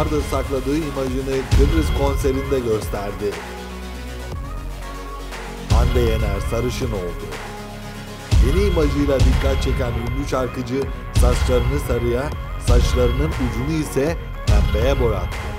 haftalardır sakladığı imajını Kıbrıs konserinde gösterdi. Hande Yener sarışın oldu. Yeni imajıyla dikkat çeken ünlü şarkıcı saçlarını sarıya, saçlarının ucunu ise pembeye boyattı.